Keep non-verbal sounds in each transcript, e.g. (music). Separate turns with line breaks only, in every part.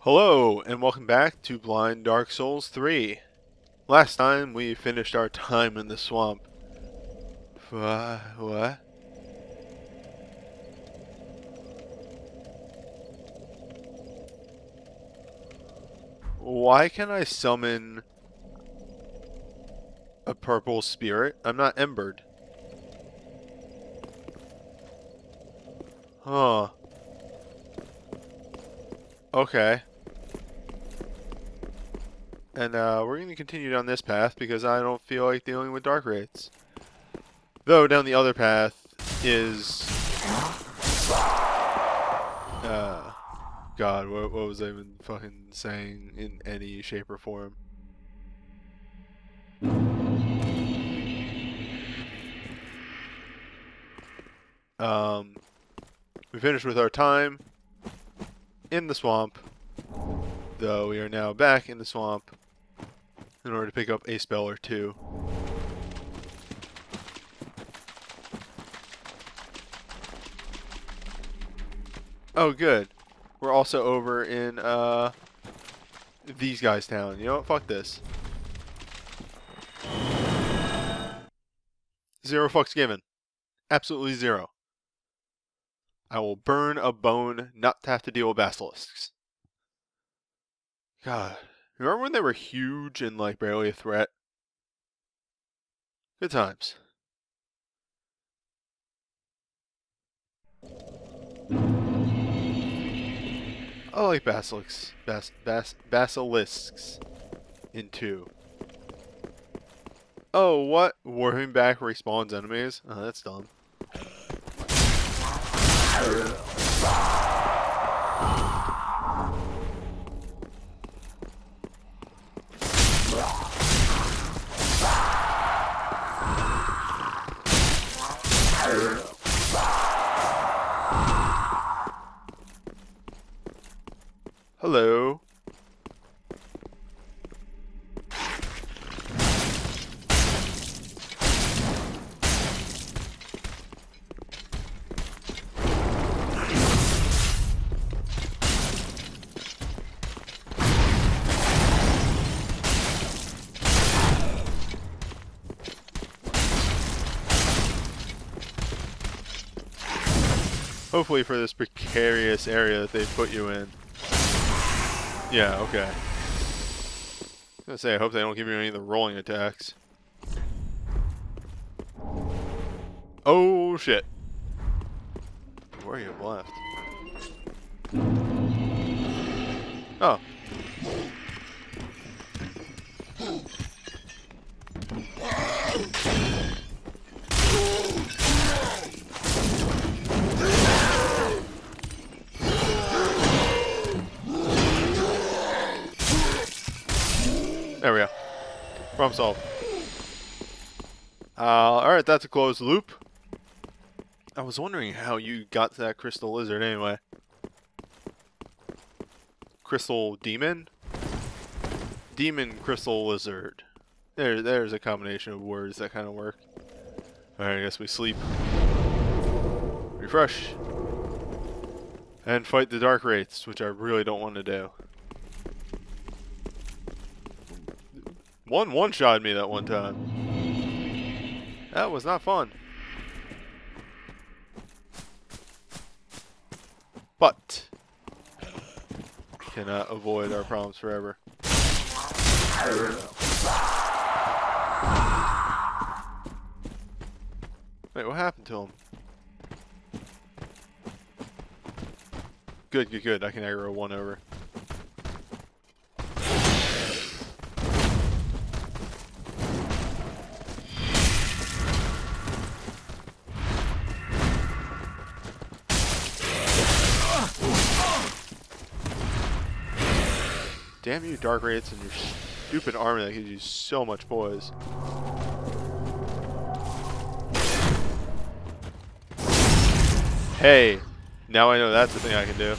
Hello, and welcome back to Blind Dark Souls 3. Last time we finished our time in the swamp. Wha- What? Why can I summon a purple spirit? I'm not embered. Huh. Okay. And uh, we're going to continue down this path because I don't feel like dealing with dark wraiths. Though down the other path is... Uh, God, what, what was I even fucking saying in any shape or form? Um, we finished with our time in the swamp, though we are now back in the swamp in order to pick up a spell or two. Oh, good. We're also over in uh, these guys' town. You know what? Fuck this. Zero fucks given. Absolutely zero. I will burn a bone not to have to deal with basilisks. God, remember when they were huge and like barely a threat? Good times. I like basilisks, bas, bas, basilisks in two. Oh, what? Warring back respawns enemies? Oh, that's dumb. Hello. Hopefully for this precarious area that they put you in. Yeah, okay. I say, I hope they don't give you any of the rolling attacks. Oh, shit. Where you left? Oh. There we go. Problem solved. Uh, alright, that's a closed loop. I was wondering how you got to that crystal lizard anyway. Crystal demon? Demon crystal lizard. There, there's a combination of words that kind of work. Alright, I guess we sleep. Refresh. And fight the dark wraiths, which I really don't want to do. One one-shot me that one time. That was not fun. But cannot avoid our problems forever. Wait, what happened to him? Good, good, good. I can aggro one over. Damn you, Dark Wraiths, and your stupid armor that gives you so much poise. Hey, now I know that's the thing I can do.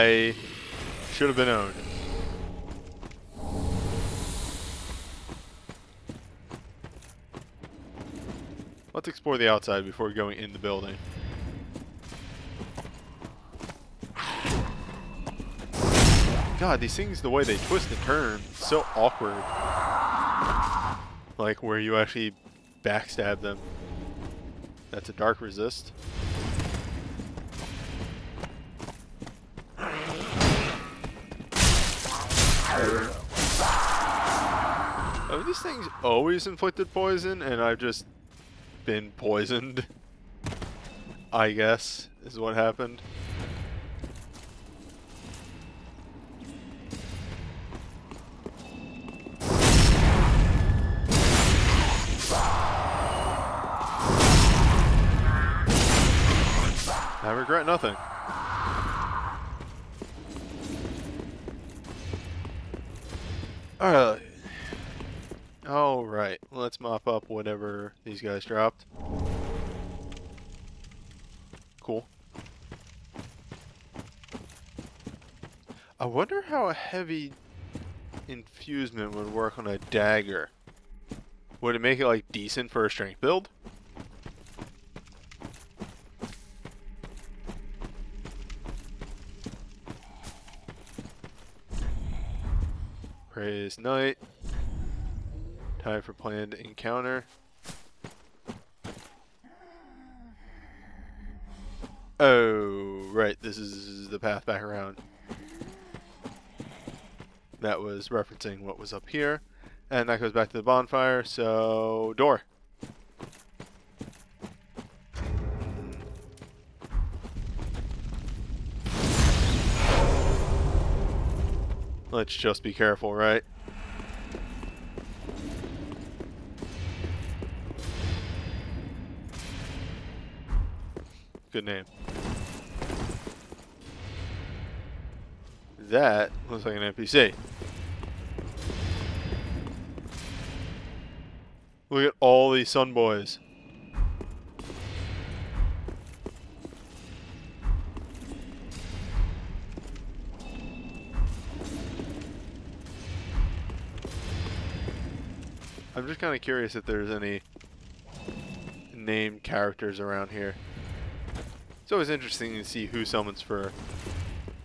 I should have been owned. Let's explore the outside before going in the building. God, these things, the way they twist and turn, so awkward. Like where you actually backstab them. That's a dark resist. These things always inflicted poison and I've just been poisoned? I guess, is what happened. I regret nothing. Alright. Oh, Alright, let's mop up whatever these guys dropped. Cool. I wonder how a heavy infusement would work on a dagger. Would it make it like decent for a strength build? Praise Knight. Time for planned encounter. Oh, right, this is the path back around. That was referencing what was up here. And that goes back to the bonfire, so door. Let's just be careful, right? Good name. That looks like an NPC. Look at all these sun boys. I'm just kind of curious if there's any named characters around here. It's always interesting to see who summons for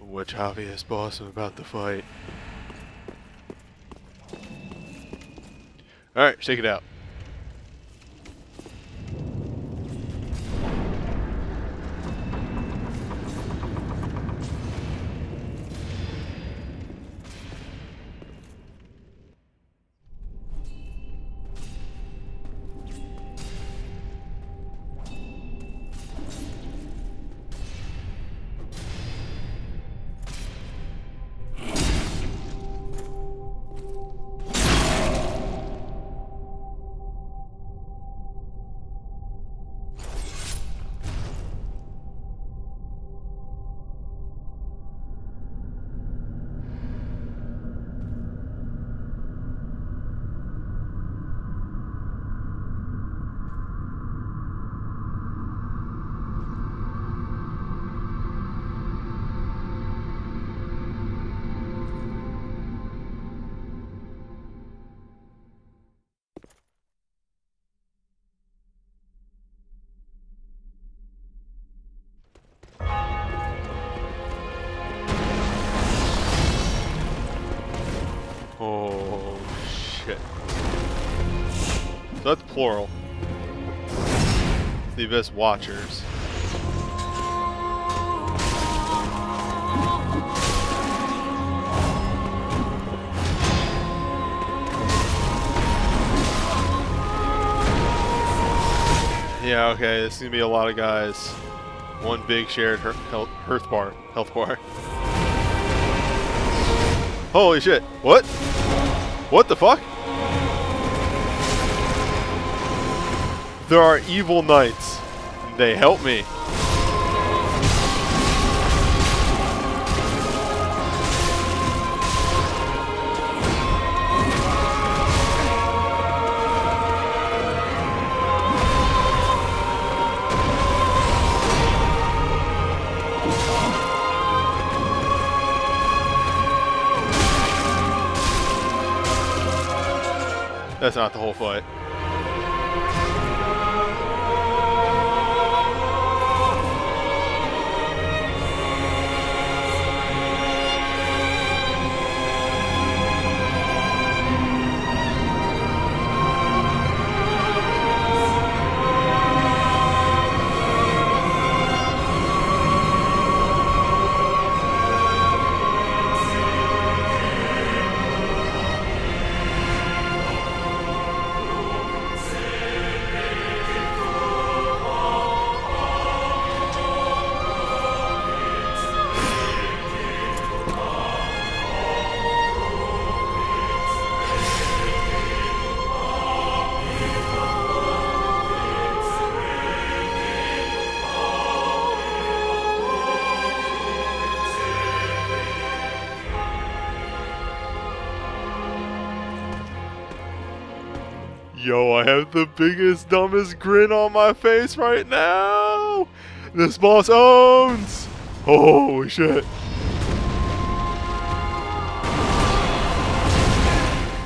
which obvious boss I'm about to fight. Alright, shake it out. Plural. The Abyss Watchers. Yeah, okay, this is gonna be a lot of guys. One big shared health bar, health bar. Holy shit, what? What the fuck? There are evil knights. They help me. That's not the whole fight. I have the biggest, dumbest grin on my face right now! This boss owns! Holy shit.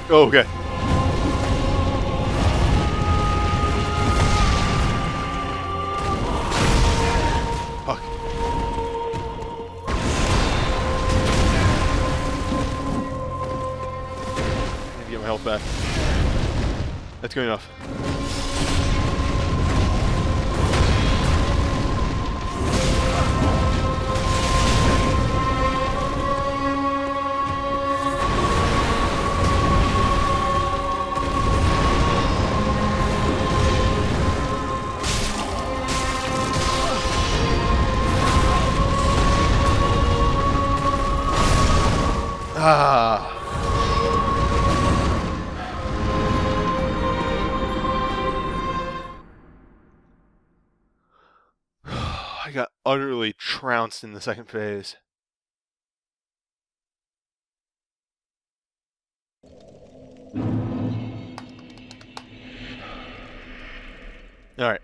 Okay. Good enough. Ah. Utterly trounced in the second phase. Alright.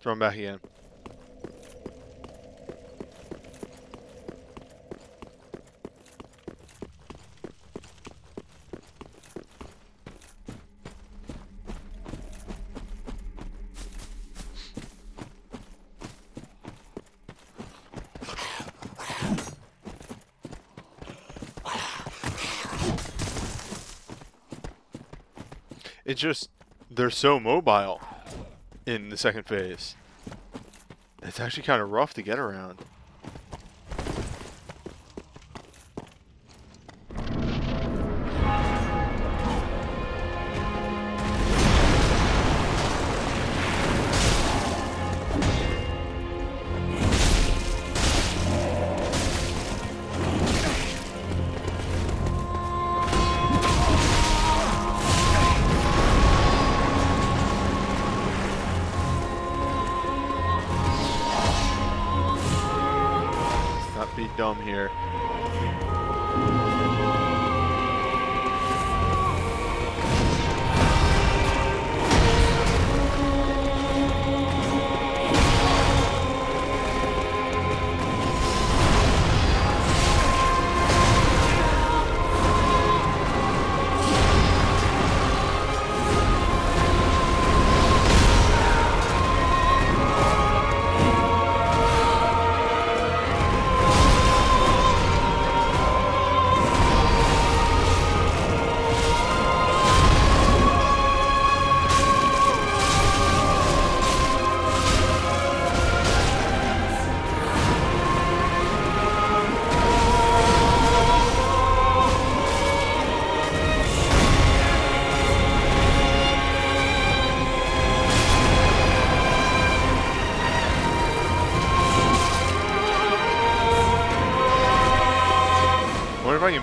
Throw him back again. It's just they're so mobile in the second phase. It's actually kind of rough to get around.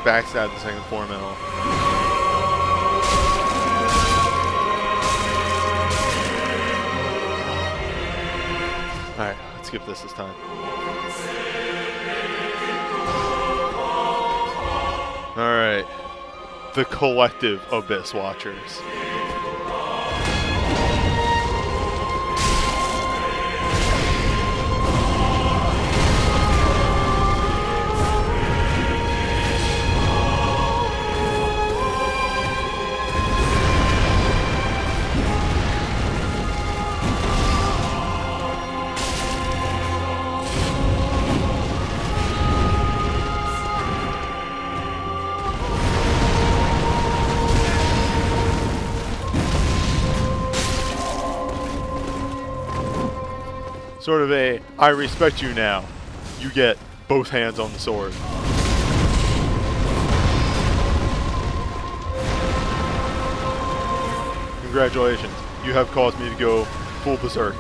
Backstab the second floor metal. Alright, let's skip this this time. Alright. The collective Abyss Watchers. Sort of a I respect you now. You get both hands on the sword. Congratulations, you have caused me to go full berserk.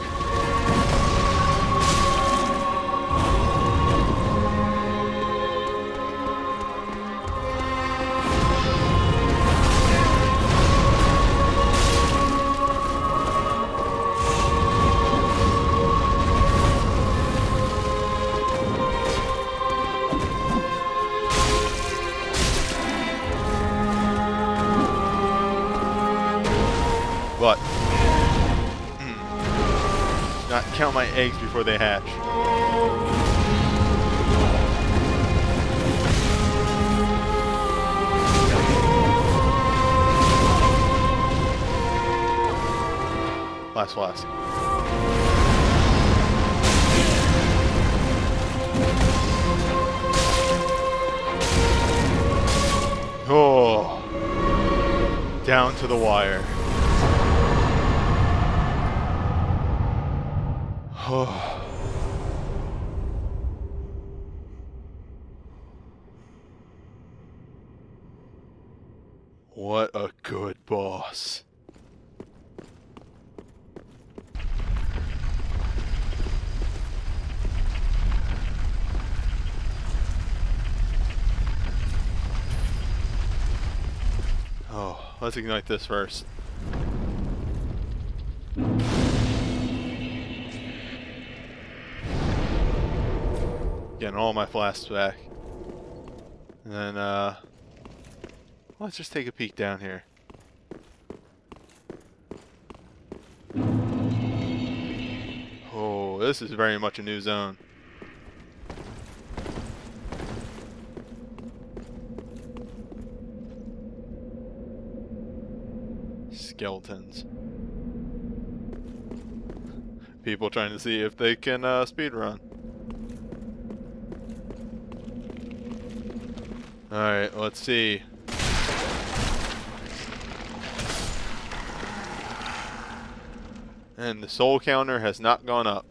Before they hatch. Last flask. Oh, down to the wire. (sighs) What a good boss. Oh, let's ignite this first. Getting all my flasks back. And then, uh, let's just take a peek down here. Oh, this is very much a new zone. Skeletons. People trying to see if they can uh, speed run. Alright, let's see. And the soul counter has not gone up.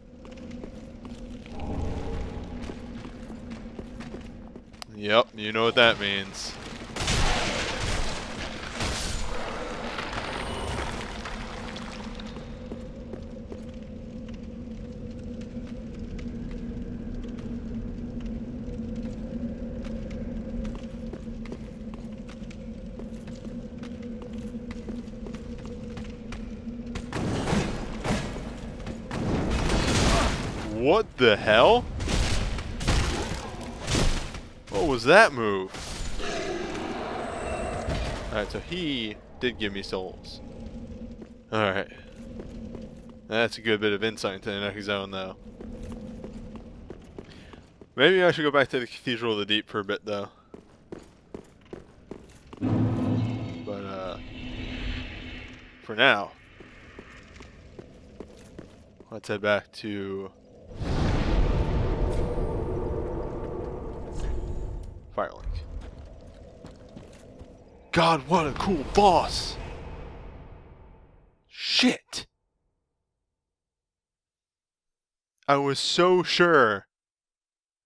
Yep, you know what that means. What the hell? What was that move? Alright, so he did give me souls. Alright. That's a good bit of insight into the next zone, though. Maybe I should go back to the Cathedral of the Deep for a bit, though. But, uh... For now... Let's head back to Firelink. God, what a cool boss! Shit! I was so sure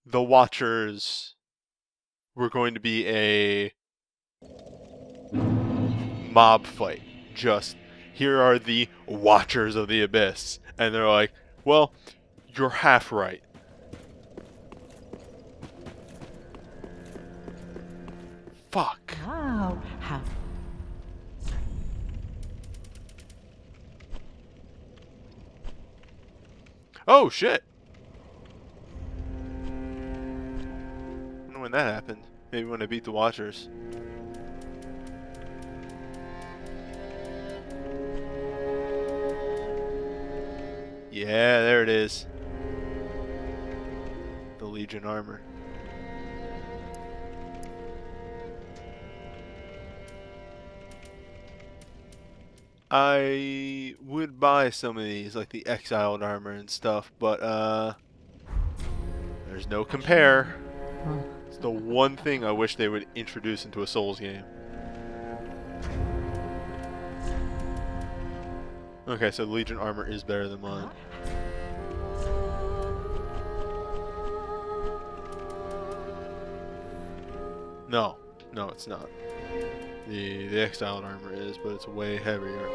the Watchers were going to be a mob fight. Just, here are the Watchers of the Abyss. And they're like, well, you're half right. Fuck.
How
Oh shit. when that happened. Maybe when I beat the Watchers. Yeah, there it is. The Legion armor. I would buy some of these, like the exiled armor and stuff, but uh, there's no compare. It's the one thing I wish they would introduce into a Souls game. Okay, so Legion armor is better than mine. No, no, it's not. The the exiled armor is, but it's way heavier.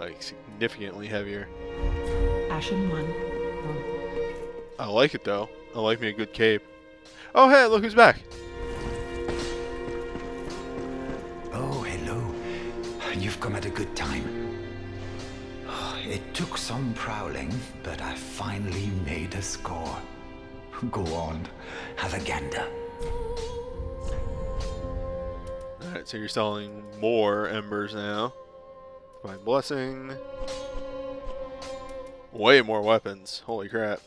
Like significantly heavier.
Ashen one.
I like it though. I like me a good cape. Oh hey, look who's back.
Oh, hello. You've come at a good time. (sighs) It took some prowling, but I finally made a score. Go on, have a gander.
Alright, so you're selling more embers now. My blessing. Way more weapons. Holy crap.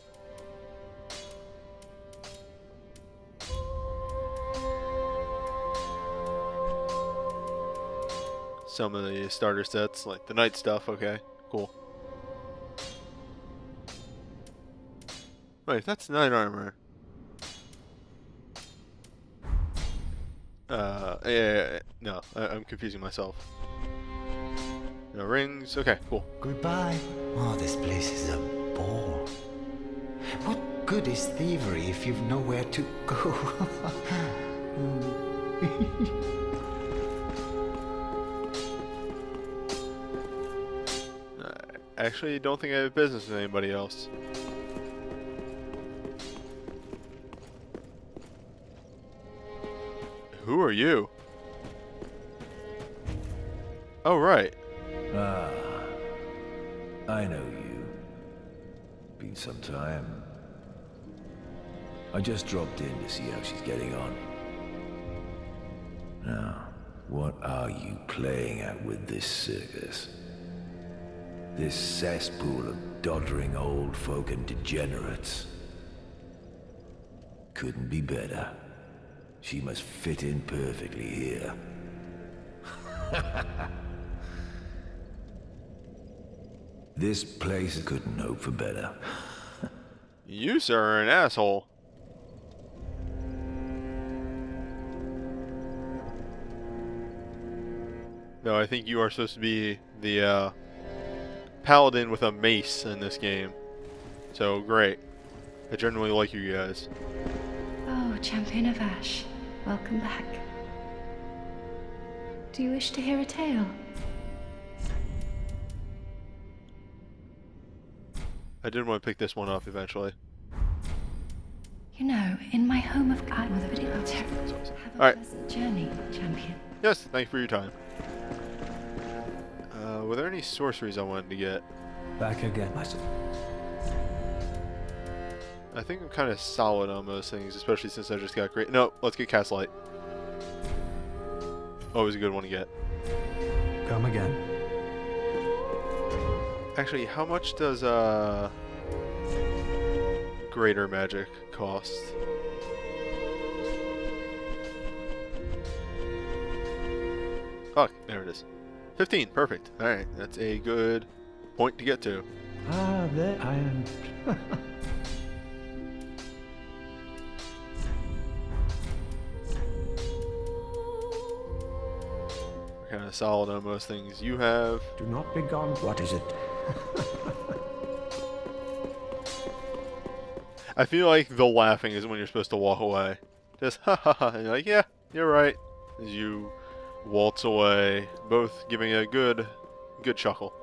Some of the starter sets, like the knight stuff, okay, cool. Wait, that's knight armor. Uh, yeah, yeah, yeah. no, I, I'm confusing myself. No rings, okay, cool.
Goodbye. Oh, this place is a bore. What good is thievery if you've nowhere to go? (laughs)
I actually don't think I have business with anybody else. Who are you? Oh, right.
Ah, I know you. Been some time. I just dropped in to see how she's getting on. Now, what are you playing at with this circus? This cesspool of doddering old folk and degenerates? Couldn't be better. She must fit in perfectly here. (laughs) this place couldn't hope for better. (laughs)
You, sir, are an asshole. No, I think you are supposed to be the uh, paladin with a mace in this game. So, great. I generally like you guys.
Oh, Champion of Ash, welcome back. Do you wish to hear a tale?
I did want to pick this one up eventually.
You know, in my home of God, with a video Have a
Alright.
pleasant journey, Champion.
Yes, thank you for your time. Uh, were there any sorceries I wanted to get?
Back again, myself.
I think I'm kind of solid on most things, especially since I just got great. No, let's get Cast Light. Always a good one to get.
Come again.
Actually, how much does uh greater magic cost? Fuck, there it is. 15, perfect. Alright, that's a good point to get to.
Ah, there I am. (laughs)
of solid on most things you have.
Do not be gone. What is it? (laughs)
I feel like the laughing is when you're supposed to walk away. Just ha ha ha, and you're like, yeah, you're right. As you waltz away, both giving a good, good chuckle.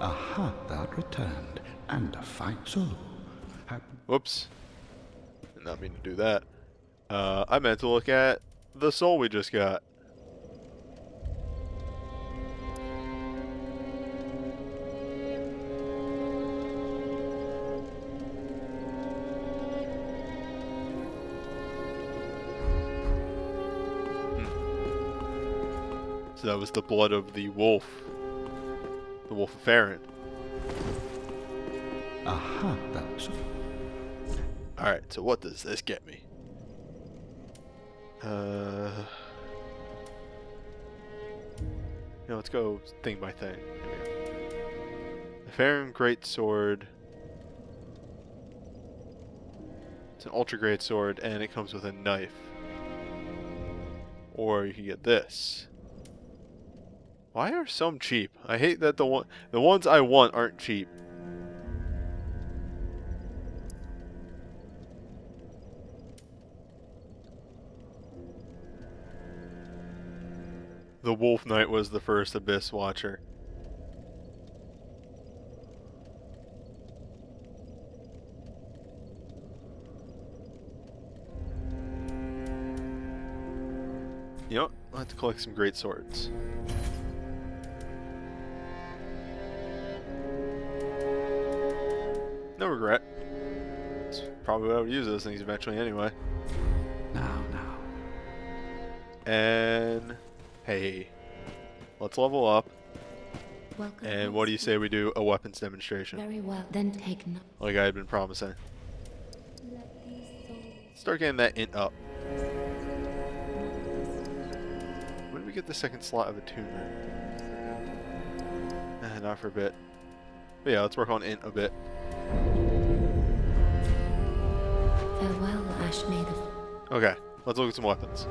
Aha, thou'rt returned, and a fine soul. Hap-
Whoops. Did not mean to do that. Uh, I meant to look at the soul we just got. Hmm. So that was the blood of the wolf. The wolf of Farron.
Aha, that's
Alright, so what does this get me? Uh, you know, let's go thing by thing. The Farron Great Sword. It's an ultra great sword, and it comes with a knife. Or you can get this. Why are some cheap? I hate that the one the ones I want aren't cheap. The Wolf Knight was the first Abyss Watcher. You know. I'll have to collect some great swords. No regret. That's probably what I would use those things eventually anyway.
Now, now.
And hey, let's level up.
Welcome.
And what do you say we do a weapons demonstration?
Very well. Then take no.
Like I had been promising. Start getting that int up. When do we get the second slot of attunement? Eh, not for a bit. But yeah, let's work on int a bit.
Farewell, Ash
Okay, let's look at some weapons.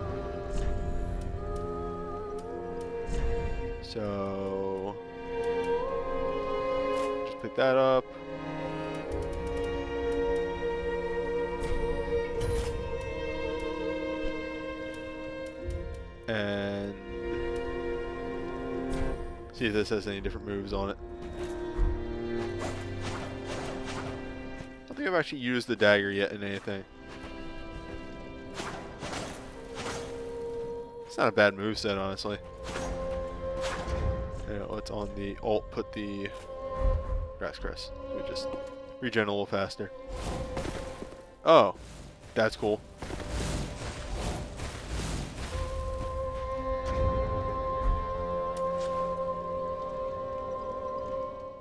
So, just pick that up. And see if this has any different moves on it. I don't think I've actually used the dagger yet in anything. It's not a bad move set, honestly. Uh, yeah, let's on the alt put the grass crest. We just regen a little faster. Oh, that's cool.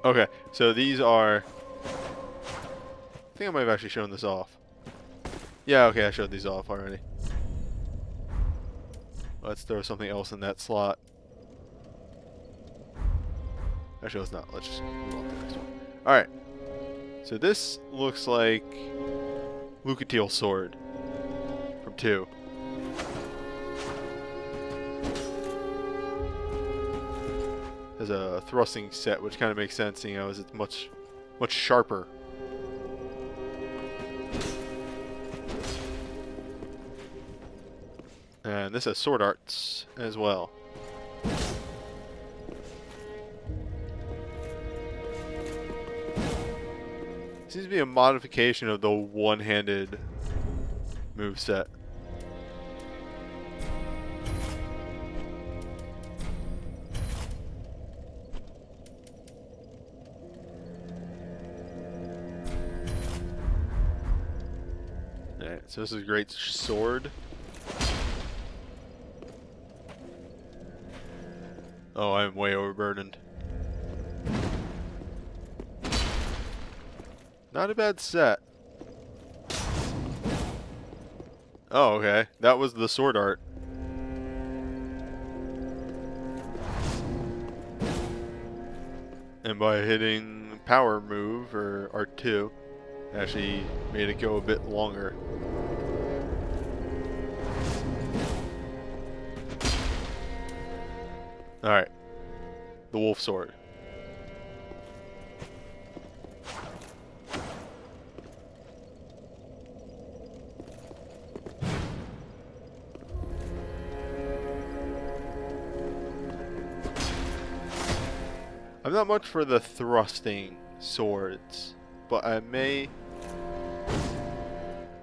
Okay, so these are. I think I might have actually shown this off. Yeah, okay, I showed these off already. Let's throw something else in that slot. Actually, let's not. Let's just move on to the next one. Alright. So this looks like Lucatiel's sword from 2. Has a thrusting set, which kind of makes sense, you know, as it's much, much sharper. And this has sword arts as well. Seems to be a modification of the one-handed move set. Alright, so this is a great sword. Oh, I'm way overburdened. Not a bad set. Oh, okay. That was the sword art. And by hitting power move, or R2, actually made it go a bit longer. Alright. The wolf sword. I'm not much for the thrusting swords, but I may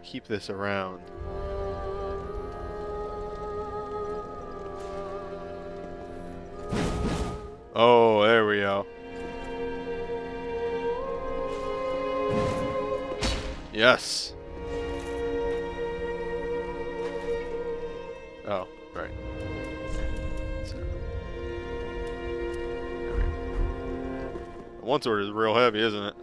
keep this around. Oh, there we go. Yes. One sword is real heavy, isn't it?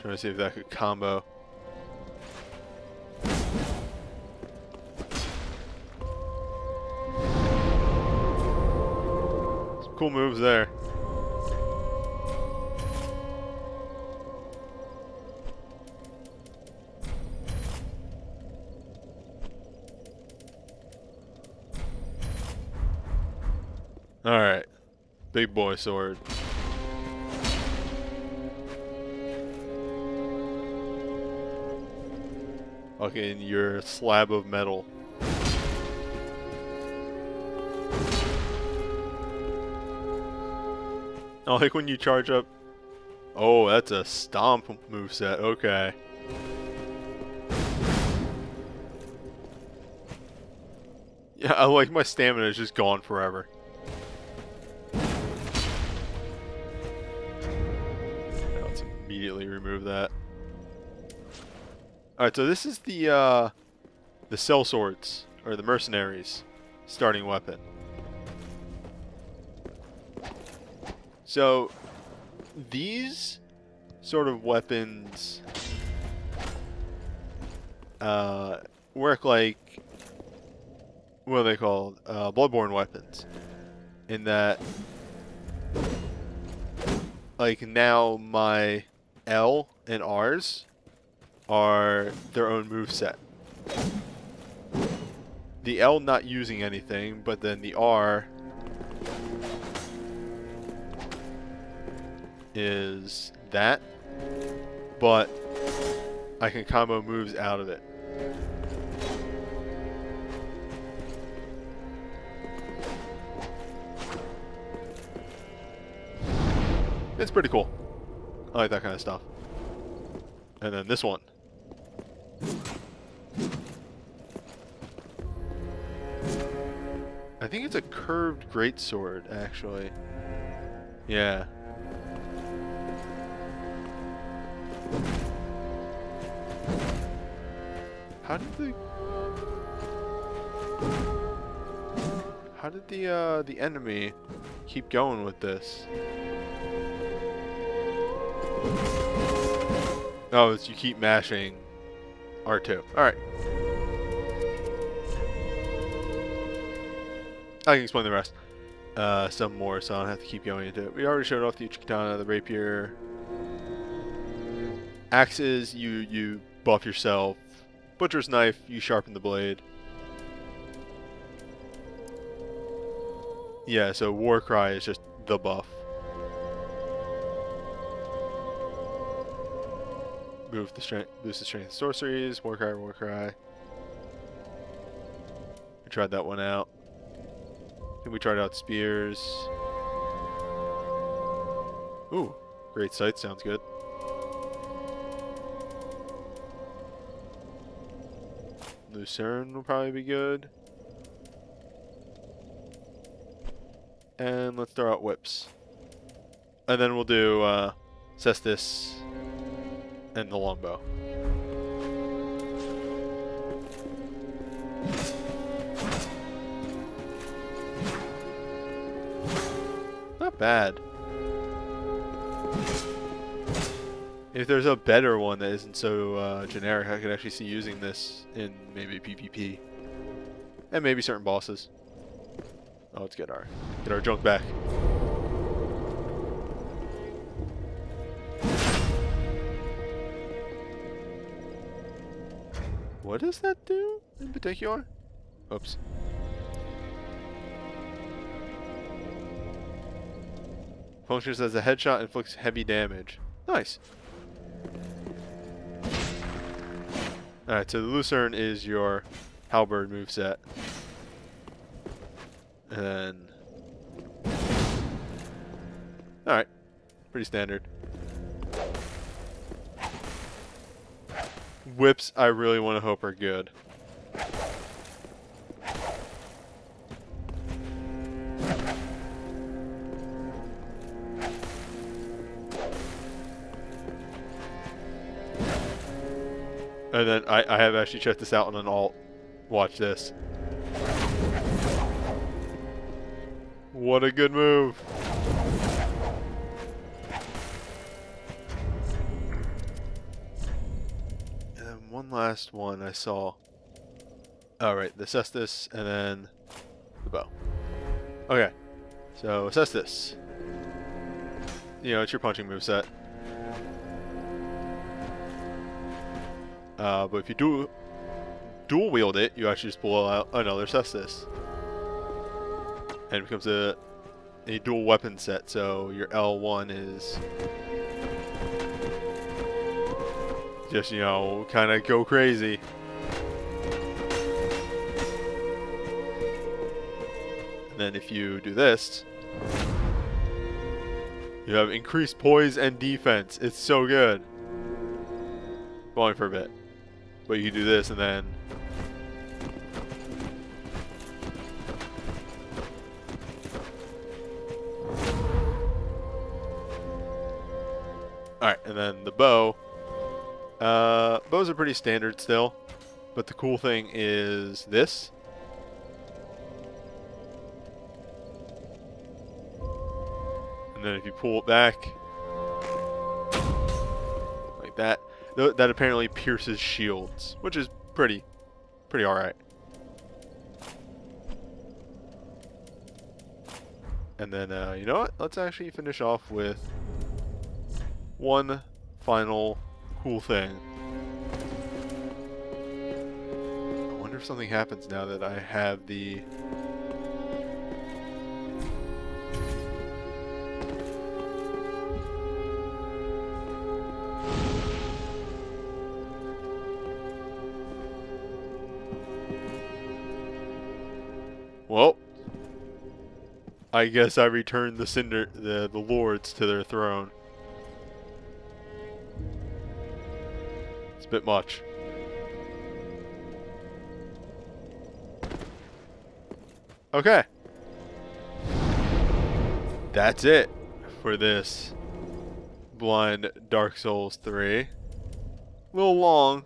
Trying to see if that could combo. cool moves there. Alright. Big boy sword. Fucking okay, your slab of metal. I (laughs) like when you charge up. Oh, that's a stomp moveset. Okay. Yeah, I like my stamina is just gone forever. Let's immediately remove that. Alright, so this is the uh the sellswords or the mercenaries starting weapon. So these sort of weapons uh, work like what are they called? Uh, bloodborne weapons. In that, like now my L and R's are their own move set. The L not using anything, but then the R is that, but I can combo moves out of it. It's pretty cool. I like that kind of stuff. And then this one. I think it's a curved greatsword, actually. Yeah. How did the How did the uh the enemy keep going with this? Oh, it's you keep mashing R2. Alright. I can explain the rest. Uh, some more, so I don't have to keep going into it. We already showed off the Uchigatana, the rapier. Axes, you, you buff yourself. Butcher's knife, you sharpen the blade. Yeah, so Warcry is just the buff. Move the strength, boost the strength of sorceries. Warcry, Warcry. We tried that one out. I think we tried out spears. Ooh, great sight sounds good. Lucerne will probably be good. And let's throw out whips. And then we'll do uh, Cestus and the longbow. Not bad. If there's a better one that isn't so uh, generic, I could actually see using this in maybe PvP. And maybe certain bosses. Oh, let's get our get our junk back. What does that do in particular? Oops. Functions as a headshot, inflicts heavy damage. Nice. Alright, so the Lucerne is your halberd moveset. And then... Alright. Pretty standard. Whips, I really want to hope are good. And then I, I have actually checked this out on an alt. Watch this. What a good move. And then one last one I saw. Oh, Alright, the Cestus and then the bow. Okay. So Cestus. You know, it's your punching move set. Uh, but if you do dual wield it, you actually just blow out another Cestus. And it becomes a a dual weapon set, so your L1 is just, you know, kind of go crazy. And then if you do this, you have increased poise and defense. It's so good. Going for a bit. But you do this and then Alright, and then the bow. Uh, bows are pretty standard still. But the cool thing is this. And then if you pull it back, like that, th that apparently pierces shields, which is pretty, pretty alright. And then, uh, you know what? Let's actually finish off with one final cool thing. I wonder if something happens now that I have the... I guess I returned the cinder the the lords to their throne. It's a bit much. Okay. That's it for this blind Dark Souls 3. A little long,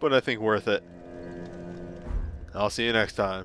but I think worth it. I'll see you next time.